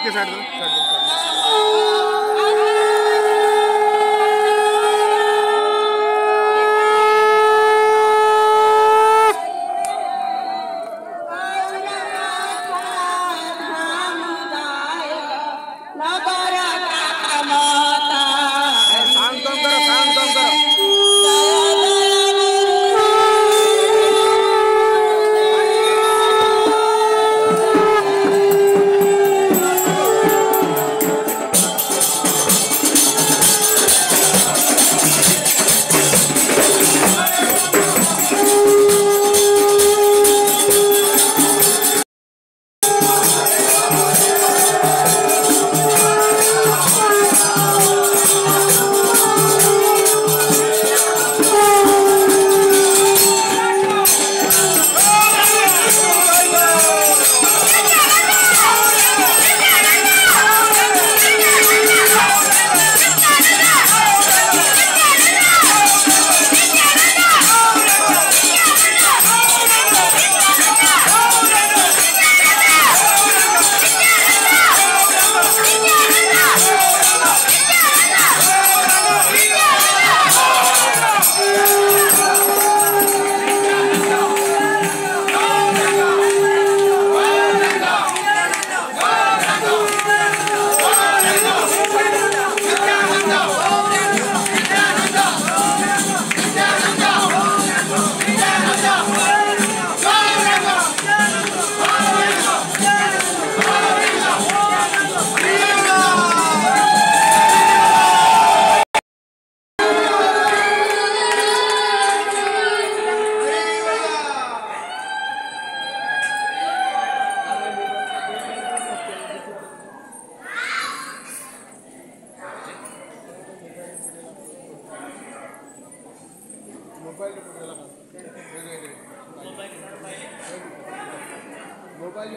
इसके साइड में मोबाइल